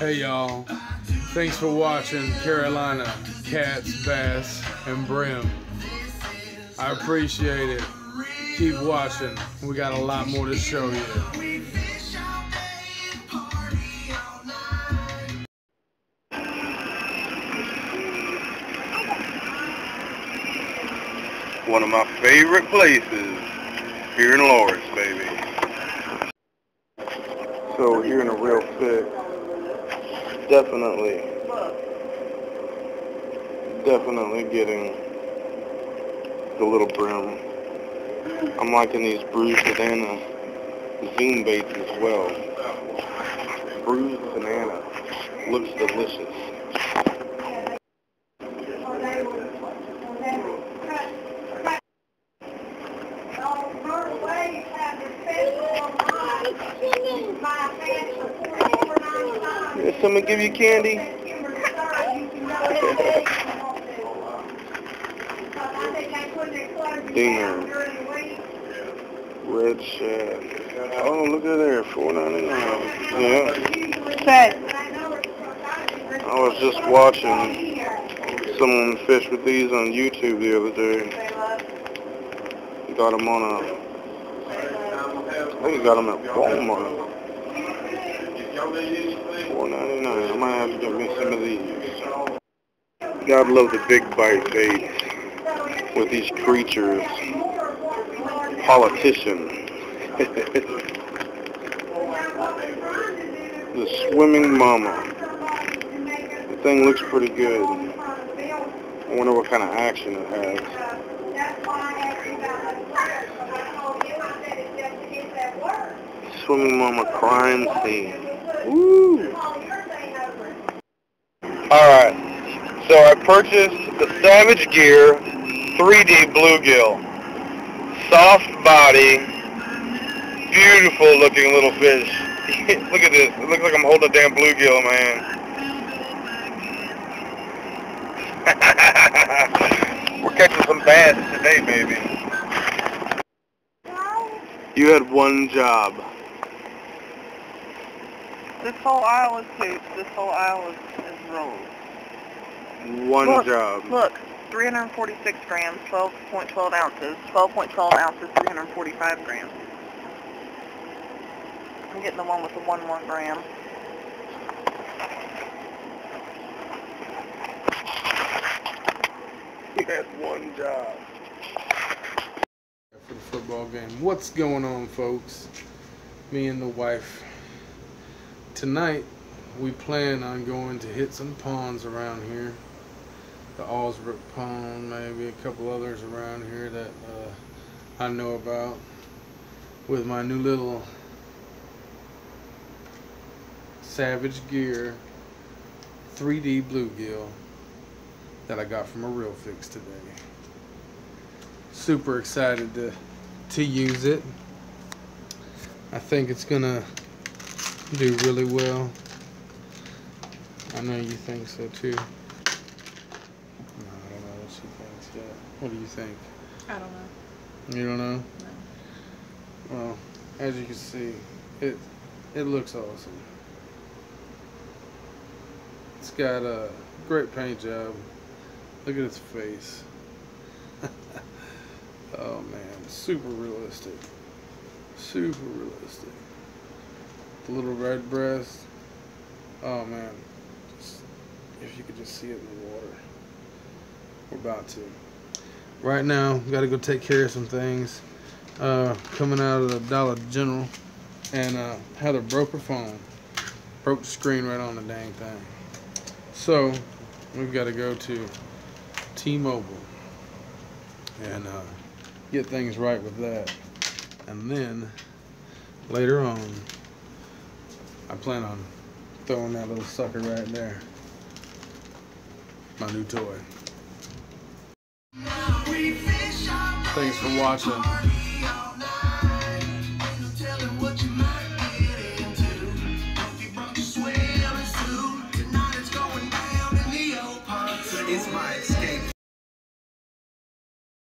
Hey y'all, thanks for watching Carolina Cats, Bass, and Bream. I appreciate it. Keep watching. We got a lot more to show you. One of my favorite places here in Lawrence, baby. So here in a real fit, definitely, definitely getting the little brim. I'm liking these bruised banana zoom baits as well. Bruised banana looks delicious. Did someone give you candy? Dinner. Red Shack. Oh, look at there, four ninety nine. Yeah. Say, I was just watching someone fish with these on YouTube the other day. Got them on a. I think he got them at Walmart. Four ninety nine. I might have to get me some of these. God love the big bite baits with these creatures. Politician. the swimming mama. The thing looks pretty good. I wonder what kind of action it has. Swimming mama crime scene. Woo! Alright, so I purchased the Savage Gear 3D Bluegill. Soft body, beautiful looking little fish. Look at this, it looks like I'm holding a damn bluegill, man. We're catching some bass today, baby. You had one job. This whole aisle is poops. This whole aisle is, is rolls. One Look, job. Look, 346 grams, 12.12 ounces. 12.12 ounces, 345 grams. I'm getting the one with the one more gram. You had one job. For the football game. What's going on, folks? Me and the wife. Tonight, we plan on going to hit some ponds around here. The Allsbrook Pond, maybe a couple others around here that uh, I know about. With my new little Savage Gear 3D bluegill that I got from a Real Fix today. Super excited to to use it. I think it's gonna do really well. I know you think so too. No, I don't know what she thinks yet. What do you think? I don't know. You don't know? No. Well, as you can see, it it looks awesome. It's got a great paint job. Look at its face. oh man, super realistic. Super realistic. Little red breast. Oh man, just, if you could just see it in the water. We're about to. Right now, got to go take care of some things. Uh, coming out of the Dollar General, and uh, Heather broke her phone. Broke the screen right on the dang thing. So, we've got to go to T-Mobile and uh, get things right with that. And then, later on, I plan on throwing that little sucker right there. My new toy. Thanks for watching.